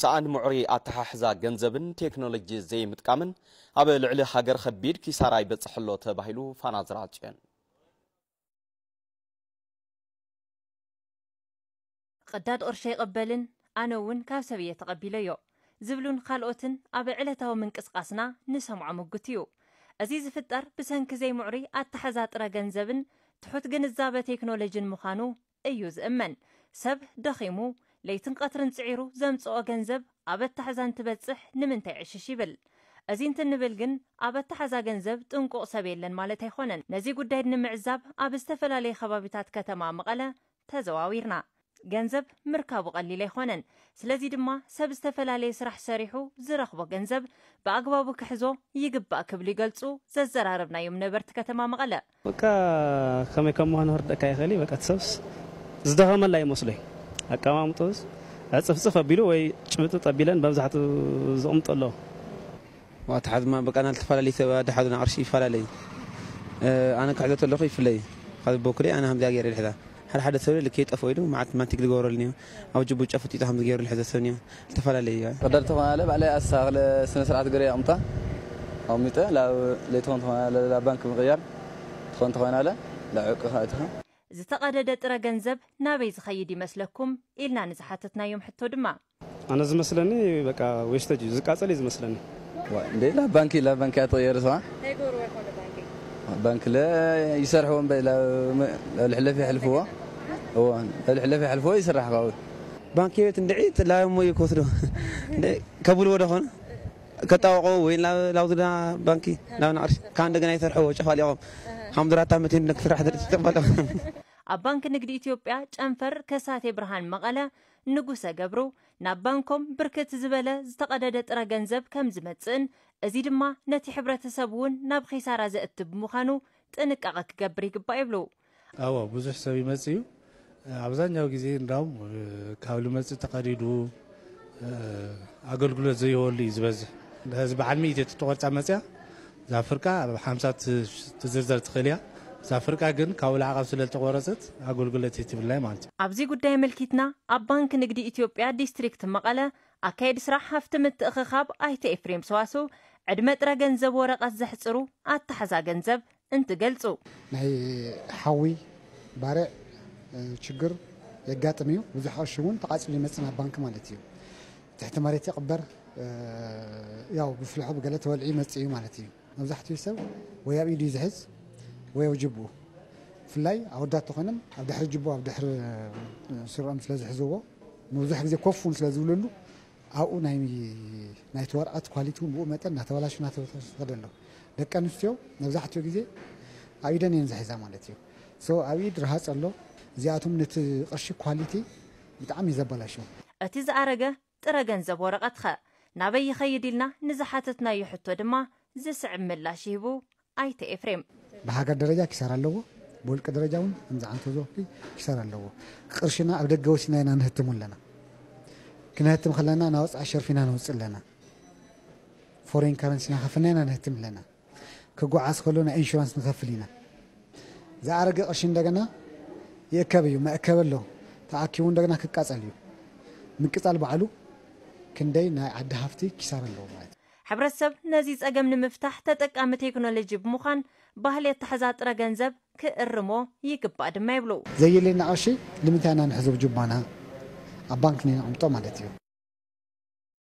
ሰኣንምዑሪ ኣተሓሕዛ ገንዘብን ቴክኖሎጂ ዘይምጥቃምን ኣብ ልዕሊ ሃገር ከቢድ ኪሳራ ይበፅሕሎ ተባሂሉ ፋና ዝራጭየን ቅዳድ ቅርሻ ይቕበልን ኣነ እውን ካብ ሰብ እየ ተቐቢለ ዮ ዝብሉን ካልኦትን ኣብ ዕለታዊ ምንቅስቃስና ንሰምዖ ምጉት እዩ እዚ ዝፍጠር ብሰንኪ ዘይምዕሪ ኣተሓዛ ጥረ ገንዘብን ትሑት ግንዛበ ቴክኖሎጂን ምዃኑ እዩ ዝእመን ሰብ ደኺሙ ለይትን ቀትርን ፅዒሩ ዘምፅኦ ገንዘብ ኣብ ኣታሕዛ እንትበፅሕ ንምንታይ ዕሽሽ ይብል እዚ እንትንብል ግን ኣብ ኣታሓዛ ገንዘብ ጥንቁቕ ሰብ የለን ማለት ኣይኮነን ነዚ ጉዳይ ንምዕዛብ ኣብ ዝተፈላለየ ከባቢታት ከተማ መቐለ ተዘዋዊርና ገንዘብ ምርካቡ ቀሊል ኣይኮነን ስለዚ ድማ ሰብ ዝተፈላለየ ስራሕ ሰሪሑ ዝረኽቦ ገንዘብ ብኣግባቡ ክሕዞ ይግባእ ክብሉ ይገልፁ ዘዘራርብናዮም ነበርቲ ከተማ መቐለ ከመይ ከም ምዃን ክርደካ ይኽእል እዩ ዝደኸመላ ይመስሉ እዩ أكامطوس أصفصف بيلو وي شمتو طبيلان بمزحتو زومطو له واتحد ما بقى نلتفال لي سبا دحدنا عرشي فال لي أنا كعدت اللقي في لي خذ بوكري أنا هم ذاقير الحذاء هل حد سوي لك هيت أفويدو معت ما تقدر جور لني أو جبوا جفتي تهم ذاقير الحذاء سوني التفال لي قدرت ما لب على أسر لسنة سرعة قري أمتى أمتى لا ليتون ما لا بنك مغير تون على لا عقها ዝተቐደደ ጥረ ገንዘብ ናበይ ዝኸይድ ይመስለኩም ኢልና ንዝሓተትናዮም ሕቶ ድማ ኣነ ዝመስለኒ በቃ ዌስተጅ እዩ ዝቃፀል እዩ ዝመስለኒ እንዴላ ባንኪ ላ ባንኪ ኣተቀየረ ሰ ባንኪ ይሰርሕዎ ልሕለፍ ይሕልፍዎ ልሕለፍ ይሕልፍዎ ይስራሕ ካው ባንኪ ቤት እንድዒ ጥላዮሞ እዩ ክወስዶ ከብልዎ ዶኾነ ከጣወቆ ወይ ላውዝና ባንኪ ናብ ናቅርሽ ካብ እንደገና ይሰርሐዎ ጨፋሊቆም ከምዝራታ መቴን ነክስራሕ ተጨፋለ ኣብ ባንኪ ንግዲ ኢትዮጵያ ጨንፈር ከሳቴ ብርሃን መቐለ ንጉሰ ገብሩ ናብ ባንኮም ብርክት ዝበለ ዝተቐደደ ጥረ ገንዘብ ከም ዝመፅእን እዚ ድማ ነቲ ሕብረተሰብ እውን ናብ ኺሳራ ዘእቲ ብምዃኑ ጥንቃቐ ክገብር ይግባእ ይብሉ ኣዎ ብዙሕ ሰብ ይመፅ እዩ ኣብዛኛው ግዜ እንዳም ካብ ልመጽእ ተቐዲዱ ኣገልግሎት ዘይወሉ እዩ ዝበዝሕ بهز بعد مية تطور تمسيا زافرقة بحمسة تزرزر تخليها زافرقة جن كاول عقب سلة تورست أقول قلة تجيب الله ما أنت أبزي قد إيه ملكتنا أبانك نقدي إثيوبيا ديستريكت مقالة أكيد سرح هفتمت أخخاب أي تيفريم سواسو عدمت رجن زورة قزحصرو أتحزا جنزب أنت قلتو نهي حوي بارع شجر يقاتميو وزحاشون تقاتل لي مثلا بنك مالتيو تحت مريتي قبر آه، ياو بفلحو بقالت ولعي مسعي مالتي مزحت سو ويا بيدي زهز ويا وجبو فلاي عودات تخنم عبد حر جبو عبد حر سر أمس لازح زوا مزح زي كفو مثل زوللو أو نايم نايت ورقة كواليتو بو متى نتولاش نتولاش غدنو دك أنا استيو مزحت يو كذي أبيدا نينزح زمالتي سو أبيد رهات الله زياتهم نت قرش كواليتي بتعمي زبلاشو أتزعرجة ترى جنزب ورقتها ናበይ ይኸይድ ኢልና ንዝሓተትናዮ ሕቶ ድማ ዝስዕብ ምላሽ ይህቡ ኣይተ ኤፍሬም ብሃገር ደረጃ ኪሳራ ኣለዎ ብውልቂ ደረጃ እውን ከምዚ ዓንተ ዘወክሊ ኪሳራ ኣለዎ ቅርሽና ኣብ ደገ ወሲና ኢና ንህትሙ ኣለና ክንህትም ከለና ናወፃእ ሸርፊና ነውፅእ ኣለና ፎሬን ካረንሲና ከፍልና ኢና ንህትም ኣለና ክጓዓዝ ከሎ ናይ ኢንሹራንስ ንከፍል ኢና ዝኣረገ ቅርሺ እንደገና ይእከብ እዩ መእከብ ኣሎ ተኣኪቡ እንደገና ክቃፀል እዩ ምቅፃል በዕሉ كندي ناي عد هفتي كسار اللومات حبر السب نزيد أجمع المفتاح تتك أم تكنولوجي بمخان بهل يتحزات رجنزب كرمو يجب بعد ما يبلو زي اللي نعشي لمتى أنا نحزب جبانا البنك نعم طمعتيو